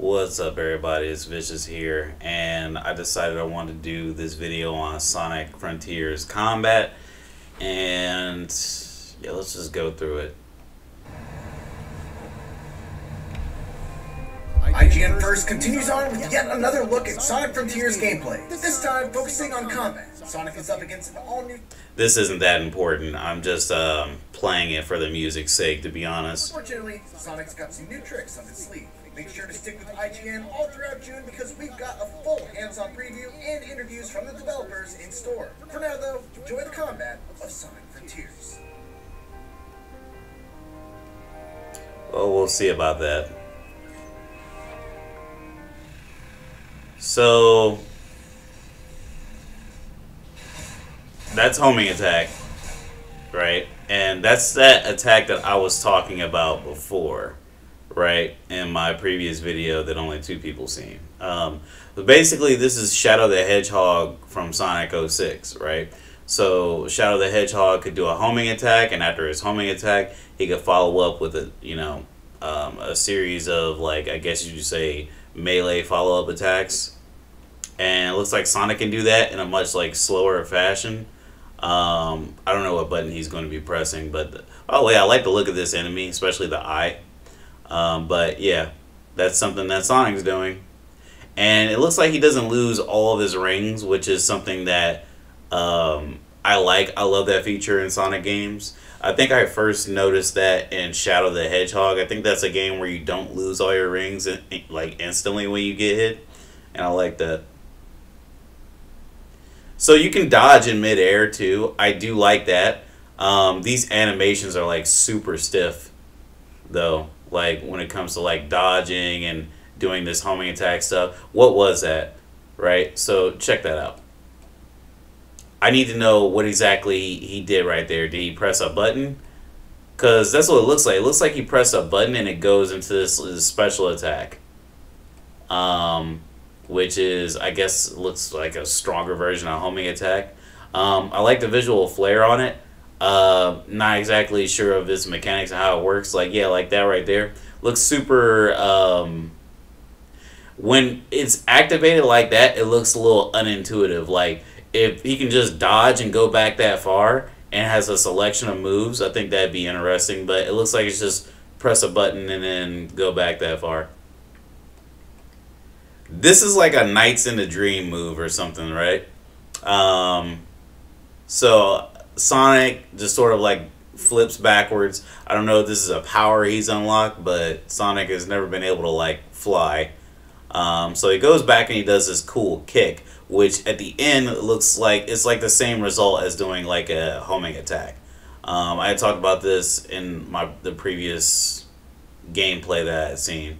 What's up everybody, it's Vishis here, and I decided I wanted to do this video on Sonic Frontiers Combat, and yeah, let's just go through it. IGN First continues on with yet another look at Sonic Frontiers gameplay, this time focusing on combat. Sonic is up against an all-new... This isn't that important, I'm just um, playing it for the music's sake, to be honest. Unfortunately, Sonic's got some new tricks up his sleeve. Make sure to stick with IGN all throughout June because we've got a full hands-on preview and interviews from the developers in store. For now, though, enjoy the combat of Sonic Frontiers. Well, we'll see about that. So that's homing attack, right? And that's that attack that I was talking about before, right? In my previous video that only two people seen. Um, but basically, this is Shadow the Hedgehog from Sonic 06, right? So Shadow the Hedgehog could do a homing attack, and after his homing attack, he could follow up with a you know um, a series of like I guess you say melee follow up attacks, and it looks like Sonic can do that in a much like slower fashion. Um, I don't know what button he's going to be pressing, but the, oh yeah, I like the look of this enemy, especially the eye. Um, but yeah, that's something that Sonic's doing, and it looks like he doesn't lose all of his rings, which is something that um, I like. I love that feature in Sonic games. I think I first noticed that in Shadow the Hedgehog. I think that's a game where you don't lose all your rings in, like instantly when you get hit, and I like that. So you can dodge in midair too. I do like that. Um, these animations are like super stiff, though. Like when it comes to like dodging and doing this homing attack stuff. What was that? Right. So check that out. I need to know what exactly he did right there. Did he press a button? Because that's what it looks like. It looks like he pressed a button and it goes into this, this special attack. Um, which is, I guess, looks like a stronger version of homing attack. Um, I like the visual flair on it. Uh, not exactly sure of its mechanics and how it works. Like, yeah, like that right there. Looks super... Um, when it's activated like that, it looks a little unintuitive. Like, if he can just dodge and go back that far and has a selection of moves, I think that'd be interesting. But it looks like it's just press a button and then go back that far. This is like a Nights in a Dream move or something, right? Um, so Sonic just sort of like flips backwards. I don't know if this is a power he's unlocked, but Sonic has never been able to like fly. Um, so he goes back and he does this cool kick which at the end looks like it's like the same result as doing like a homing attack. Um, I talked about this in my the previous gameplay that I had seen.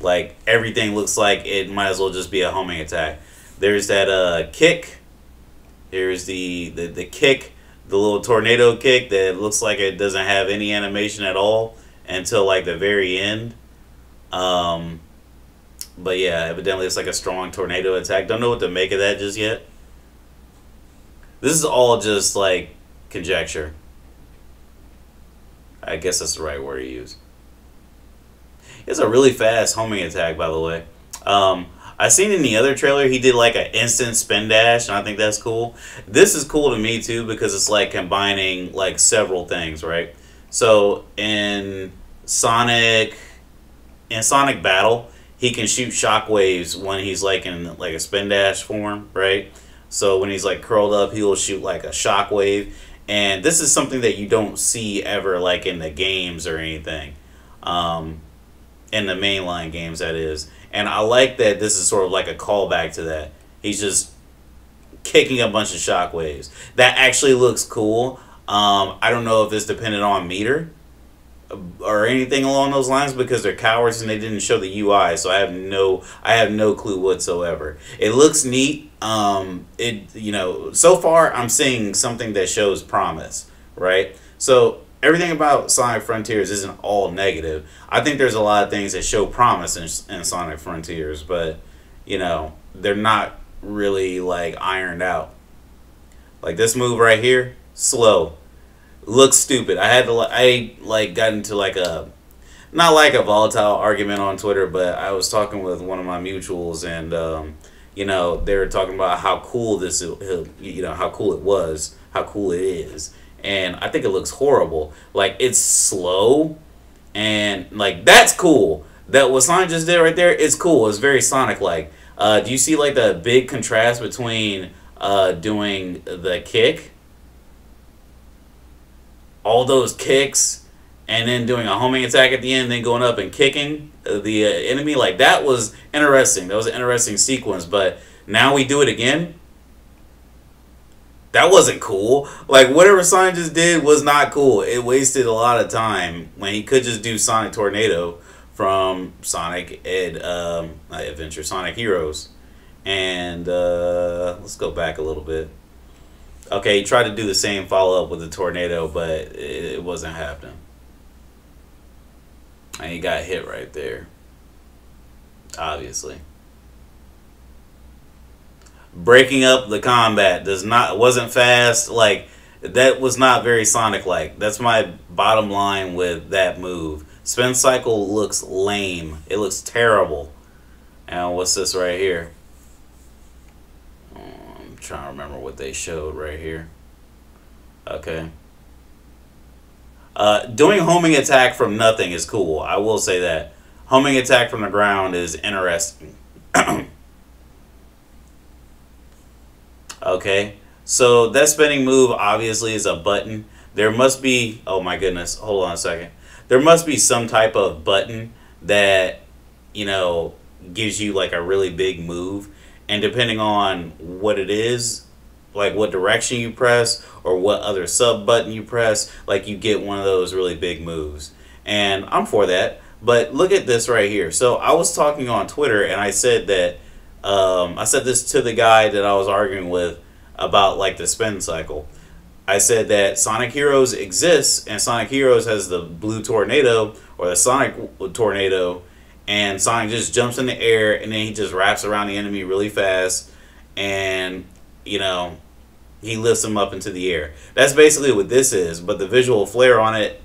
Like everything looks like it might as well just be a homing attack. There's that uh, kick. Here's the, the the kick, the little tornado kick that looks like it doesn't have any animation at all until like the very end. Um, but yeah, evidently it's like a strong tornado attack. Don't know what to make of that just yet. This is all just like conjecture. I guess that's the right word to use. It's a really fast homing attack, by the way. Um, I seen in the other trailer he did like an instant spin dash, and I think that's cool. This is cool to me too because it's like combining like several things, right? So in Sonic, in Sonic Battle, he can shoot shockwaves when he's like in like a spin dash form, right? So when he's like curled up, he'll shoot like a shockwave. And this is something that you don't see ever like in the games or anything. Um, in the mainline games, that is. And I like that this is sort of like a callback to that. He's just kicking a bunch of shockwaves. That actually looks cool. Um, I don't know if it's dependent on meter or anything along those lines because they're cowards and they didn't show the UI, so I have no I have no clue whatsoever. It looks neat. Um, it you know so far I'm seeing something that shows promise, right? So everything about Sonic Frontiers isn't all negative. I think there's a lot of things that show promise in, in Sonic Frontiers, but you know they're not really like ironed out. Like this move right here, slow looks stupid. I had to I like got into like a not like a volatile argument on Twitter, but I was talking with one of my mutuals, and um, you know they were talking about how cool this, you know, how cool it was, how cool it is, and I think it looks horrible. Like it's slow, and like that's cool. That what Sonic just did right there is cool. It's very Sonic like. Uh, do you see like the big contrast between uh, doing the kick, all those kicks, and then doing a homing attack at the end, then going up and kicking the uh, enemy? Like that was interesting. That was an interesting sequence. But now we do it again that wasn't cool. Like whatever Sonic just did was not cool. It wasted a lot of time when he could just do Sonic Tornado from Sonic Ed um, Adventure Sonic Heroes. And uh, let's go back a little bit. Okay, he tried to do the same follow up with the tornado, but it wasn't happening. And he got hit right there. Obviously breaking up the combat does not wasn't fast like that was not very sonic like that's my bottom line with that move. Spin cycle looks lame. It looks terrible. And what's this right here? Oh, i'm trying to remember what they showed right here. Okay. Uh, doing homing attack from nothing is cool. I will say that. Homing attack from the ground is interesting Okay, so that spinning move obviously is a button. There must be, oh my goodness, hold on a second. There must be some type of button that, you know, gives you like a really big move. And depending on what it is, like what direction you press or what other sub button you press, like you get one of those really big moves. And I'm for that. But look at this right here. So I was talking on Twitter and I said that um, I said this to the guy that I was arguing with about like the spin cycle. I said that Sonic Heroes exists and Sonic Heroes has the blue tornado or the Sonic tornado and Sonic just jumps in the air and then he just wraps around the enemy really fast and you know he lifts him up into the air. That's basically what this is, but the visual flair on it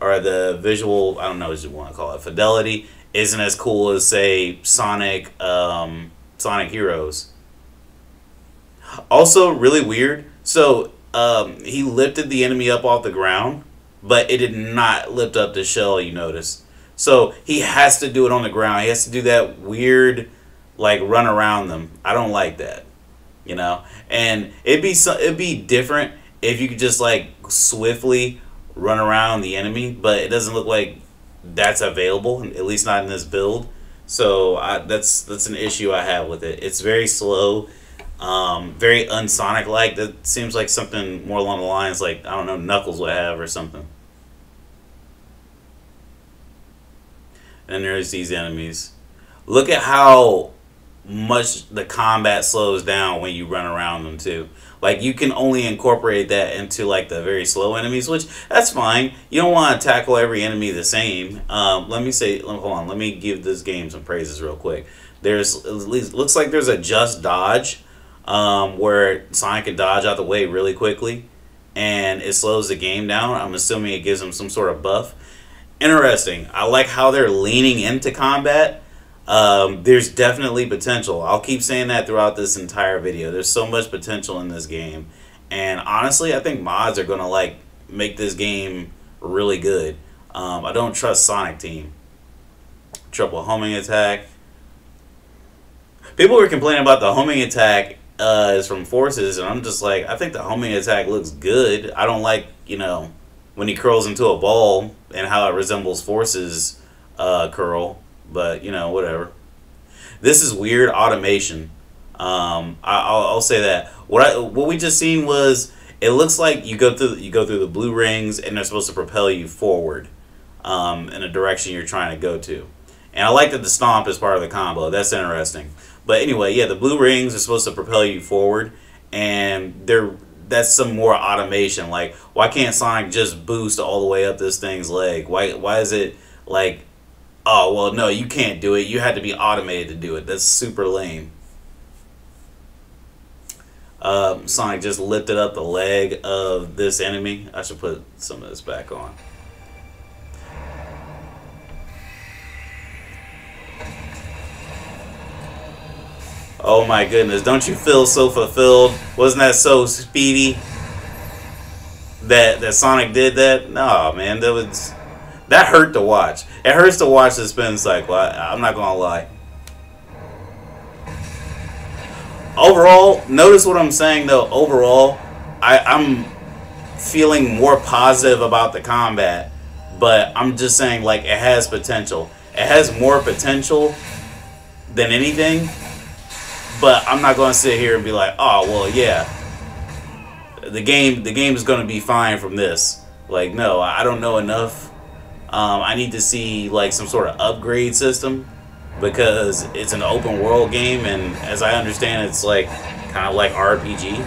or the visual I don't know what you want to call it fidelity isn't as cool as say Sonic um, Sonic Heroes. Also, really weird. So um, he lifted the enemy up off the ground, but it did not lift up the shell. You notice. So he has to do it on the ground. He has to do that weird, like run around them. I don't like that, you know. And it'd be so, it'd be different if you could just like swiftly run around the enemy, but it doesn't look like that's available. At least not in this build. So I, that's that's an issue I have with it. It's very slow, um, very unsonic like. That seems like something more along the lines like I don't know Knuckles would have or something. And there's these enemies. Look at how much the combat slows down when you run around them too. Like you can only incorporate that into like the very slow enemies, which that's fine. You don't want to tackle every enemy the same. Um, let me say, hold on, let me give this game some praises real quick. There's it looks like there's a just dodge um, where Sonic can dodge out the way really quickly, and it slows the game down. I'm assuming it gives him some sort of buff. Interesting. I like how they're leaning into combat um, there's definitely potential. I'll keep saying that throughout this entire video. There's so much potential in this game. And honestly, I think mods are going to like make this game really good. Um, I don't trust Sonic Team. Triple homing attack. People were complaining about the homing attack uh, is from Forces, and I'm just like, I think the homing attack looks good. I don't like, you know, when he curls into a ball and how it resembles Forces uh, curl. But you know, whatever. This is weird automation. Um, I, will I'll say that. What I what we just seen was it looks like you go through you go through the blue rings and they're supposed to propel you forward um, in a direction you're trying to go to. And I like that the stomp is part of the combo. That's interesting. But anyway, yeah, the blue rings are supposed to propel you forward, and they're that's some more automation. Like, why can't Sonic just boost all the way up this thing's leg? Why why is it like oh, well, no, you can't do it. You had to be automated to do it. That's super lame. Um, Sonic just lifted up the leg of this enemy. I should put some of this back on. Oh my goodness, don't you feel so fulfilled? Wasn't that so speedy that that Sonic did that? No, man, that was that hurt to watch. It hurts to watch the spin cycle. I, I'm not gonna lie. Overall, notice what I'm saying though. Overall, I, I'm feeling more positive about the combat, but I'm just saying like it has potential. It has more potential than anything, but I'm not to sit here and be like, oh well, yeah, the game the game is to be fine from this. Like no, I don't know enough. Um, I need to see like some sort of upgrade system because it's an open world game, and as I understand, it's like kind of like RPG.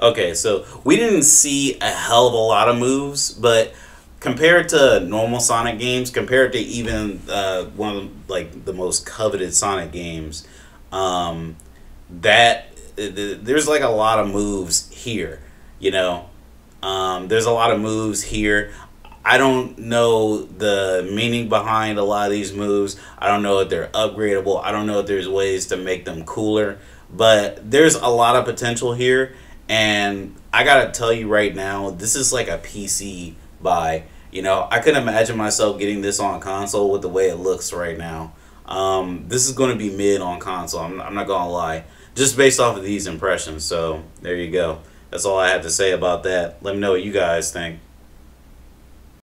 Okay, so we didn't see a hell of a lot of moves, but compared to normal Sonic games, compared to even uh, one of like the most coveted Sonic games, um, that there's like a lot of moves here. You know, um, there's a lot of moves here. I don't know the meaning behind a lot of these moves. I don't know if they're upgradable. I don't know if there's ways to make them cooler. But there's a lot of potential here. And I gotta tell you right now, this is like a PC buy. You know, I couldn't imagine myself getting this on console with the way it looks right now. Um, this is going to be mid on console. I'm, I'm not going to lie. Just based off of these impressions. So, there you go. That's all I have to say about that. Let me know what you guys think.